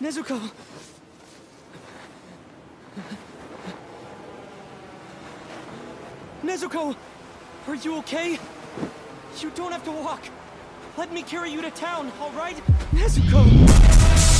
Nezuko! Nezuko! Are you okay? You don't have to walk. Let me carry you to town, alright? Nezuko!